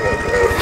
Oh,